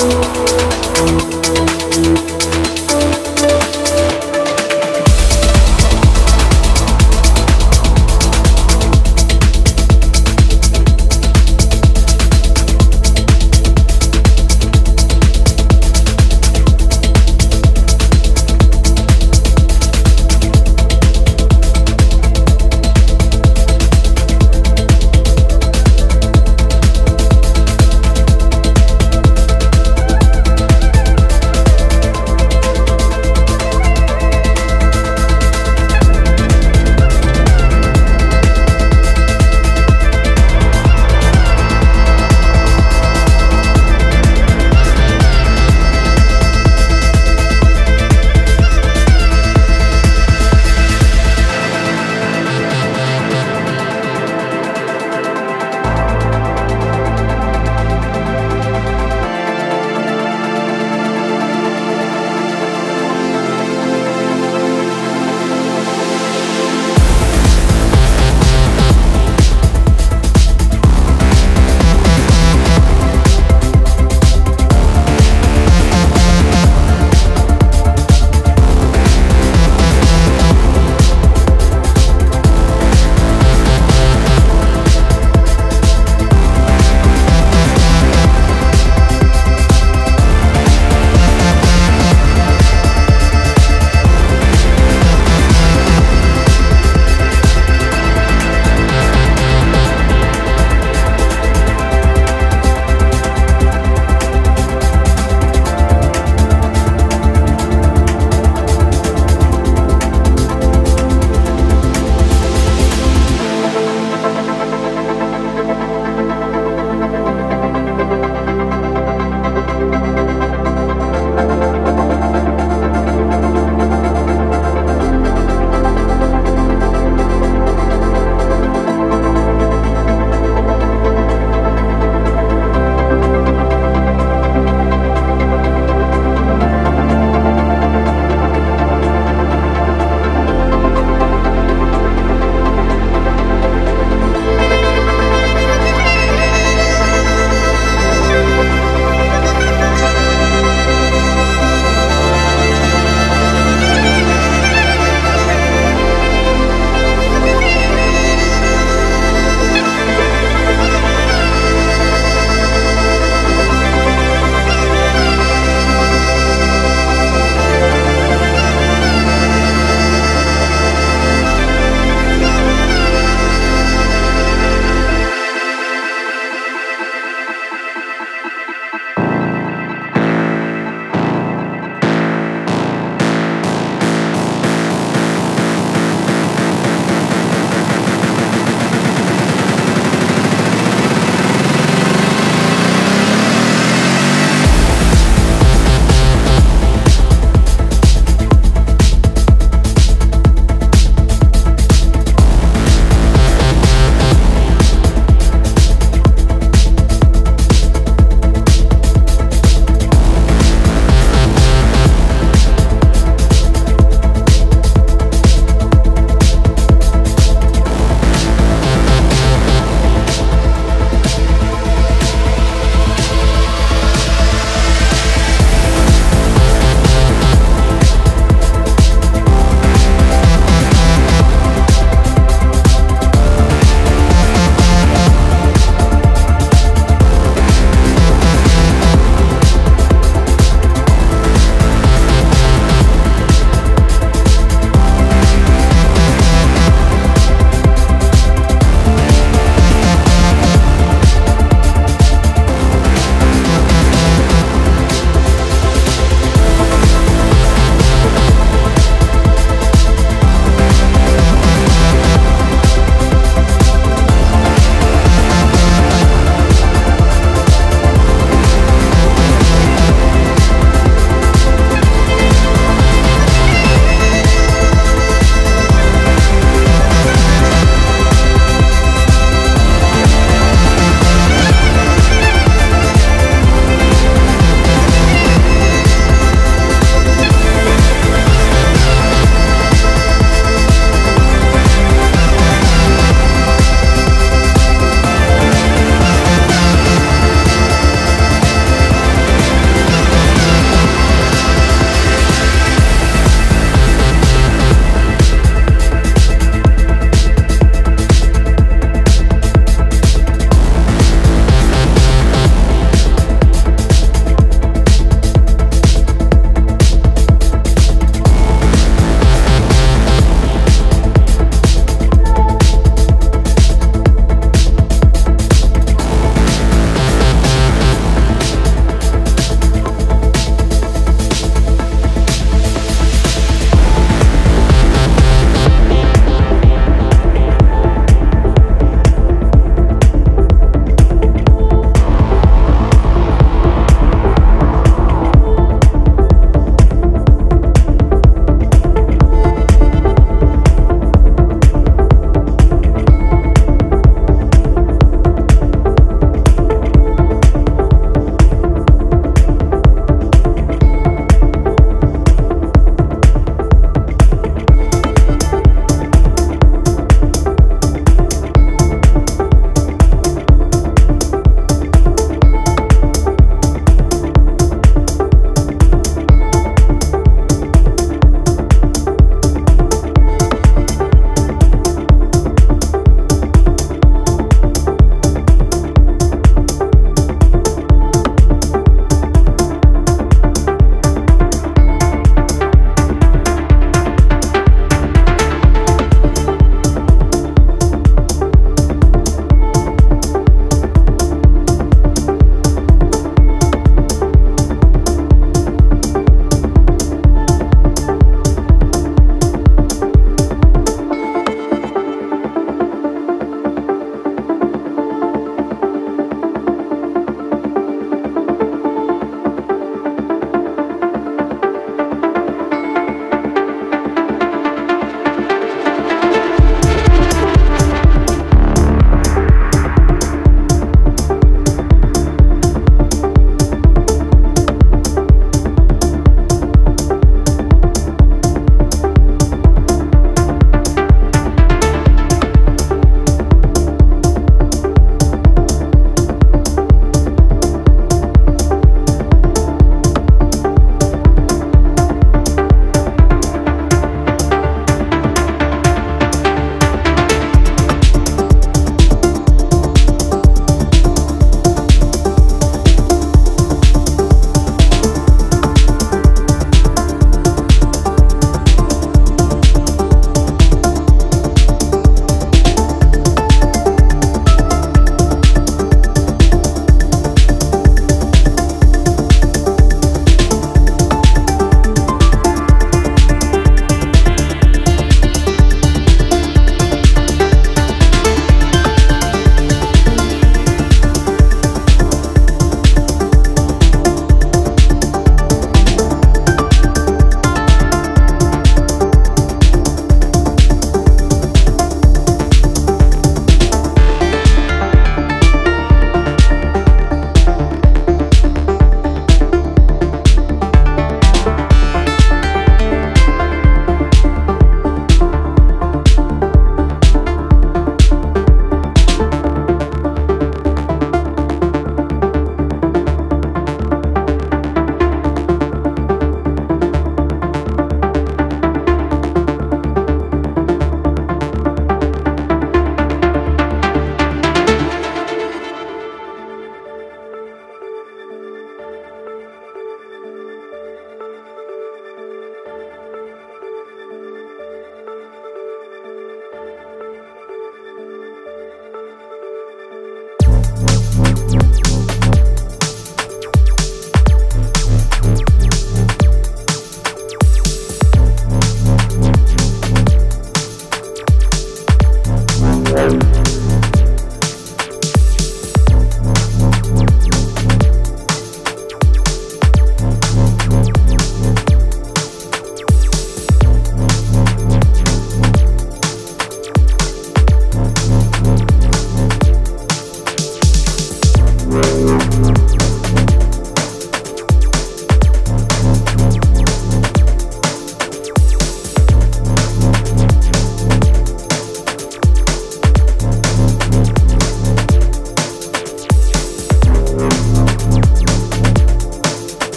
Música